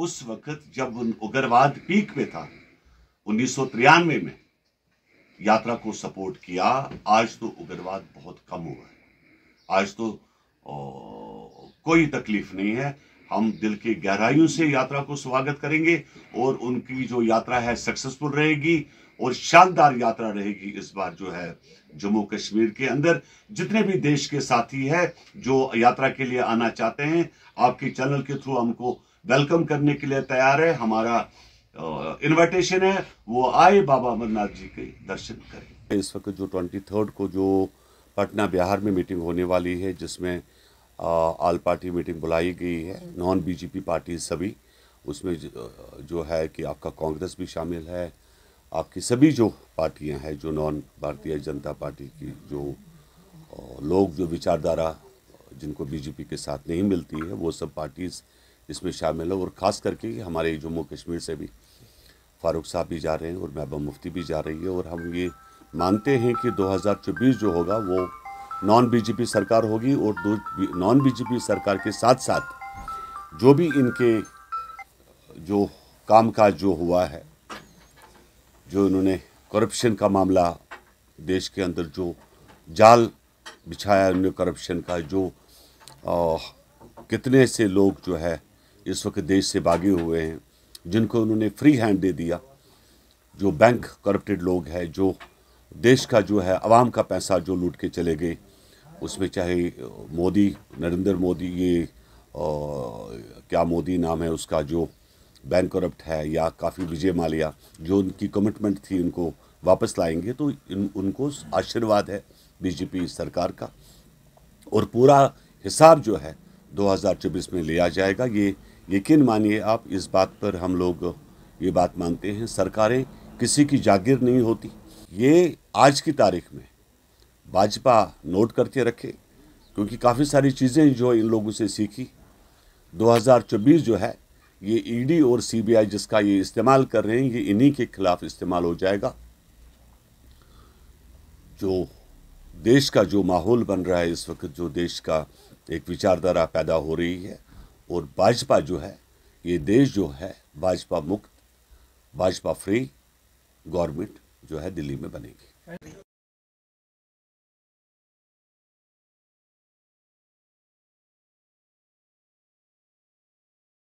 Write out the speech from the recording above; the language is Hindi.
उस वक्त जब उग्रवाद पीक पे था उन्नीस सौ तिरानवे में यात्रा को सपोर्ट किया आज तो उग्रवाद बहुत कम हुआ है। आज तो ओ, कोई तकलीफ़ नहीं है। हम दिल की गहराइयों से यात्रा को स्वागत करेंगे और उनकी जो यात्रा है सक्सेसफुल रहेगी और शानदार यात्रा रहेगी इस बार जो है जम्मू कश्मीर के अंदर। जितने भी देश के साथी है जो यात्रा के लिए आना चाहते हैं आपके चैनल के थ्रू हमको वेलकम करने के लिए तैयार है। हमारा इनविटेशन है। वो आए बाबा अमरनाथ जी के दर्शन करें। इस वक्त जो ट्वेंटी थर्ड को जो पटना बिहार में मीटिंग होने वाली है, जिसमें ऑल पार्टी मीटिंग बुलाई गई है नॉन बीजेपी पार्टी सभी, उसमें जो है कि आपका कांग्रेस भी शामिल है। आपकी सभी जो पार्टियाँ हैं, जो नॉन भारतीय जनता पार्टी की जो लोग, जो विचारधारा जिनको बीजेपी के साथ नहीं मिलती है, वो सब पार्टीज़ इसमें शामिल है और ख़ास करके हमारे जम्मू कश्मीर से भी फारूक साहब भी जा रहे हैं और महबूब मुफ्ती भी जा रही है और हम ये मानते हैं कि 2024 जो होगा वो नॉन बीजेपी सरकार होगी और दो नॉन बीजेपी सरकार के साथ साथ जो भी इनके जो कामकाज जो हुआ है जो इन्होंने करप्शन का मामला देश के अंदर जो जाल बिछाया उन्होंने करप्शन का जो आ, कितने से लोग जो है इस वक्त देश से भागे हुए हैं जिनको उन्होंने फ्री हैंड दे दिया। जो बैंक करप्टेड लोग हैं जो देश का जो है आवाम का पैसा जो लूट के चले गए उसमें चाहे मोदी नरेंद्र मोदी ये आ, क्या मोदी नाम है उसका जो बैंक करप्ट है या काफ़ी विजय माल्या जो उनकी कमिटमेंट थी उनको वापस लाएँगे तो इन उनको आशीर्वाद है बीजेपी सरकार का। और पूरा हिसाब जो है 2024 में लिया जाएगा। ये यकीन मानिए आप, इस बात पर हम लोग ये बात मानते हैं, सरकारें किसी की जागीर नहीं होती। ये आज की तारीख में भाजपा नोट करके रखे, क्योंकि काफ़ी सारी चीज़ें जो इन लोगों से सीखी। 2024 जो है, ये ईडी और सीबीआई जिसका ये इस्तेमाल कर रहे हैं, ये इन्हीं के खिलाफ इस्तेमाल हो जाएगा। जो देश का जो माहौल बन रहा है इस वक्त, जो देश का एक विचारधारा पैदा हो रही है और भाजपा जो है, ये देश जो है, भाजपा मुक्त, भाजपा फ्री गवर्नमेंट जो है दिल्ली में बनेगी।